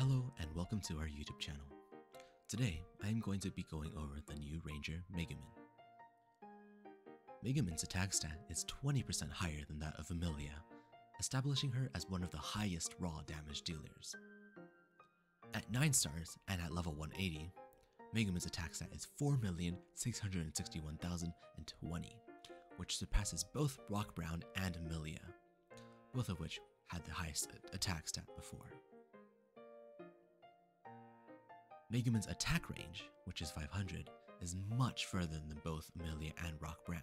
Hello and welcome to our YouTube channel. Today, I am going to be going over the new Ranger Megumin. Megumin's attack stat is 20% higher than that of Amelia, establishing her as one of the highest raw damage dealers. At 9 stars and at level 180, Megumin's attack stat is 4,661,020, which surpasses both Rock Brown and Amelia, both of which had the highest attack stat before. Megumin's attack range, which is 500, is much further than both Amelia and Rock Brown.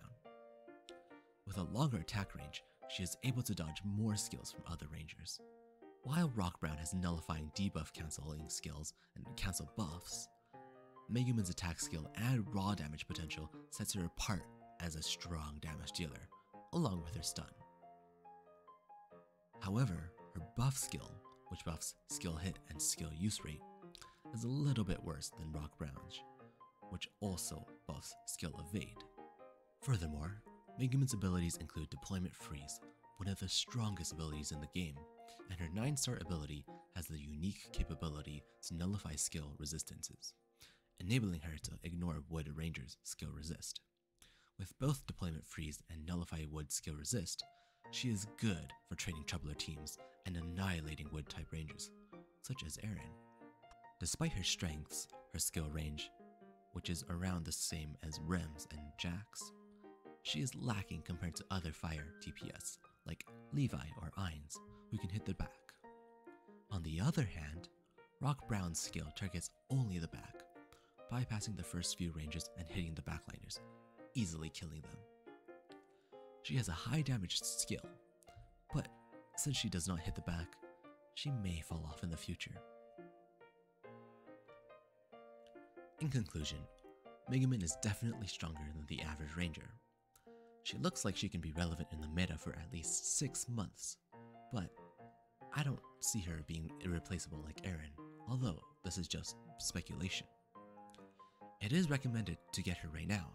With a longer attack range, she is able to dodge more skills from other rangers. While Rock Brown has nullifying debuff cancelling skills and cancel buffs, Megumin's attack skill and raw damage potential sets her apart as a strong damage dealer, along with her stun. However, her buff skill, which buffs skill hit and skill use rate, is a little bit worse than Rock Brown's, which also buffs skill evade. Furthermore, Megumin's abilities include Deployment Freeze, one of the strongest abilities in the game, and her 9-star ability has the unique capability to nullify skill resistances, enabling her to ignore Wood Ranger's skill resist. With both Deployment Freeze and Nullify Wood skill resist, she is good for training troubler teams and annihilating wood type rangers, such as Aaron. Despite her strengths, her skill range, which is around the same as Rem's and Jack's, she is lacking compared to other fire DPS like Levi or Ainz, who can hit the back. On the other hand, Rock Brown's skill targets only the back, bypassing the first few ranges and hitting the backliners, easily killing them. She has a high damage skill, but since she does not hit the back, she may fall off in the future. In conclusion, Megumin is definitely stronger than the average ranger. She looks like she can be relevant in the meta for at least 6 months, but I don't see her being irreplaceable like Aaron, although this is just speculation. It is recommended to get her right now,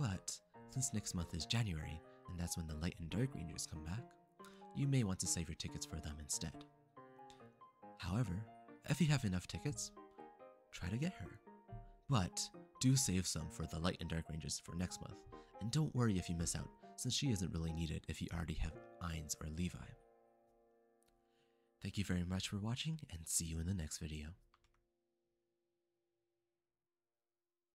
but since next month is January, and that's when the Light and Dark Rangers come back, you may want to save your tickets for them instead. However, if you have enough tickets, try to get her. But do save some for the Light and Dark ranges for next month, and don't worry if you miss out, since she isn't really needed if you already have Ainz or Levi. Thank you very much for watching, and see you in the next video.